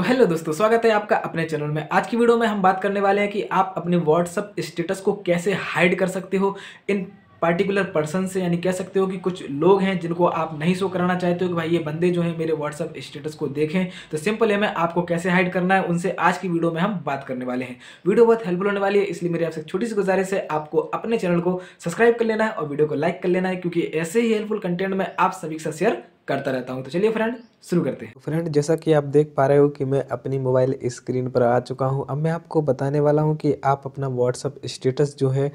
तो हेलो दोस्तों, स्वागत है आपका अपने चैनल में। आज की वीडियो में हम बात करने वाले हैं कि आप अपने व्हाट्सअप स्टेटस को कैसे हाइड कर सकते हो? इन पार्टिकुलर पर्सन से, यानी कह सकते हो कि कुछ लोग हैं जिनको आप नहीं शो कराना चाहते हो कि भाई ये बंदे जो हैं मेरे व्हाट्सअप स्टेटस को देखें। तो सिंपल है, मैं आपको कैसे हाइड करना है, उनसे आज की वीडियो में हम बात करने वाले हैं। वीडियो बहुत हेल्पफुल होने वाली है, इसलिए मेरी आपसे छोटी सी गुजारिश है, आपको अपने चैनल को सब्सक्राइब कर लेना है और वीडियो को लाइक कर लेना है, क्योंकि ऐसे ही हेल्पफुल कंटेंट में आप सभी के साथ शेयर करता रहता हूँ। तो चलिए फ्रेंड, शुरू करते हैं। फ्रेंड, जैसा कि आप देख पा रहे हो कि मैं अपनी मोबाइल स्क्रीन पर आ चुका हूँ। अब मैं आपको बताने वाला हूँ कि आप अपना व्हाट्सअप स्टेटस जो है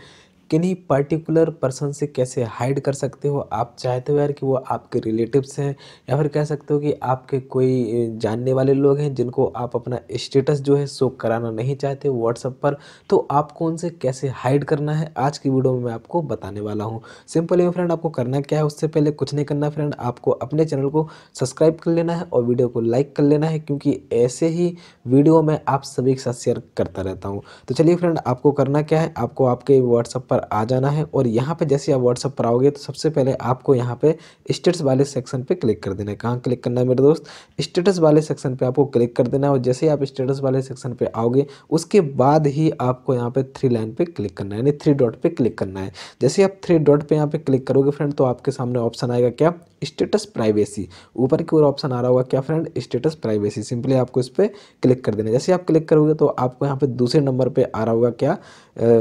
किन्हीं पर्टिकुलर पर्सन से कैसे हाइड कर सकते हो? आप चाहते हो यार कि वो आपके रिलेटिव्स हैं, या फिर कह सकते हो कि आपके कोई जानने वाले लोग हैं जिनको आप अपना स्टेटस जो है शो कराना नहीं चाहते व्हाट्सअप पर तो आपको उनसे कैसे हाइड करना है? आज की वीडियो में मैं आपको बताने वाला हूँ। सिंपल है फ्रेंड आपको करना क्या है? उससे पहले कुछ नहीं करना फ्रेंड आपको अपने चैनल को सब्सक्राइब कर लेना है और वीडियो को लाइक कर लेना है, क्योंकि ऐसे ही वीडियो में आप सभी के साथ शेयर करता रहता हूँ। तो चलिए फ्रेंड आपको करना क्या है? आपको आपके व्हाट्सअप पर आ जाना है और यहाँ पे जैसे आप व्हाट्सअप पर आओगे तो सबसे पहले आपको यहाँ पे स्टेटस वाले सेक्शन पे क्लिक कर देना है। कहाँ क्लिक करना है मेरे दोस्त? स्टेटस वाले सेक्शन पे आपको क्लिक कर देना है और जैसे आप स्टेटस वाले सेक्शन पे आओगे, उसके बाद ही आपको यहाँ पे थ्री लाइन पे क्लिक करना है, यानी थ्री डॉट पे क्लिक करना है। जैसे आप थ्री डॉट पे यहाँ पे क्लिक करोगे फ्रेंड तो आपके सामने ऑप्शन आएगा क्या? स्टेटस प्राइवेसी ऊपर की ओर ऑप्शन आ रहा होगा क्या फ्रेंड स्टेटस प्राइवेसी सिंपली आपको इस पर क्लिक कर देना है। जैसे आप क्लिक करोगे तो आपको यहाँ पे दूसरे नंबर पर आ रहा होगा क्या?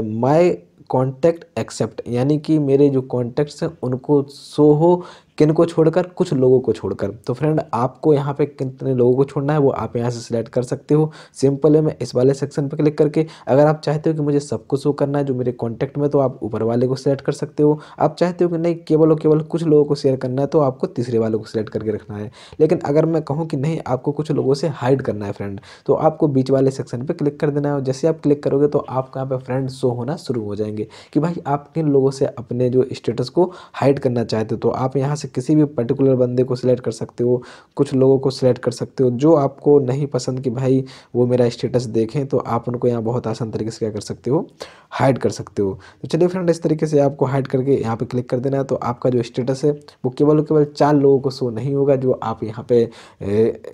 माई कॉन्टैक्ट एक्सेप्ट यानी कि मेरे जो कॉन्टैक्ट्स हैं उनको सो हो किन को छोड़कर? कुछ लोगों को छोड़कर। तो फ्रेंड आपको यहाँ पे कितने लोगों को छोड़ना है, वो आप यहाँ से सिलेक्ट कर सकते हो। सिंपल है, मैं इस वाले सेक्शन पर क्लिक करके, अगर आप चाहते हो कि मुझे सबको शो करना है, जो मेरे कॉन्टैक्ट में तो आप ऊपर वाले को सिलेक्ट कर सकते हो। आप चाहते हो कि नहीं, केवल और केवल कुछ लोगों को शेयर करना है तो आपको तीसरे वाले को सिलेक्ट करके रखना है। लेकिन अगर मैं कहूँ कि नहीं, आपको कुछ लोगों से हाइड करना है फ्रेंड तो आपको बीच वाले सेक्शन पर क्लिक कर देना है। जैसे आप क्लिक करोगे तो आपका यहाँ पर फ्रेंड शो होना शुरू हो जाएँगे। कि भाई, आप किन लोगों से अपने जो स्टेटस को हाइड करना चाहते हो तो आप यहाँ से किसी भी पर्टिकुलर बंदे को सिलेक्ट कर सकते हो, कुछ लोगों को सिलेक्ट कर सकते हो, जो आपको नहीं पसंद कि भाई वो मेरा स्टेटस देखें तो आप उनको यहाँ बहुत आसान तरीके से क्या कर सकते हो हाइड कर सकते हो। तो चलिए फ्रेंड इस तरीके से आपको हाइड करके यहाँ पर क्लिक कर देना है तो आपका जो स्टेटस है, वो केवल केवल चार लोगों को शो नहीं होगा, जो आप यहाँ पे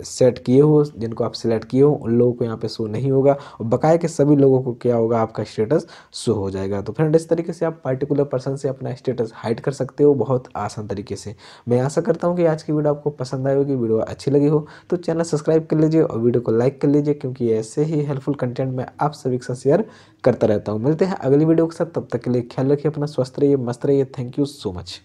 सेट किए हो, जिनको आप सिलेक्ट किए हो, उन लोगों को यहाँ पे शो नहीं होगा, और बकाए के सभी लोगों को क्या होगा, आपका स्टेटस शो हो जाएगा। तो फ्रेंड इस तरीके से आप पर्टिकुलर पर्सन से अपना स्टेटस हाइड कर सकते हो, बहुत आसान तरीके से। मैं आशा करता हूँ कि आज की वीडियो आपको पसंद आई होगी, वीडियो अच्छी लगी हो तो चैनल सब्सक्राइब कर लीजिए और वीडियो को लाइक कर लीजिए, क्योंकि ऐसे ही हेल्पफुल कंटेंट मैं आप सभी के साथ शेयर करता रहता हूँ। मिलते हैं अगली वीडियो के साथ, तब तक के लिए ख्याल रखिए, अपना स्वस्थ रहिए, मस्त रहिए। Thank you so much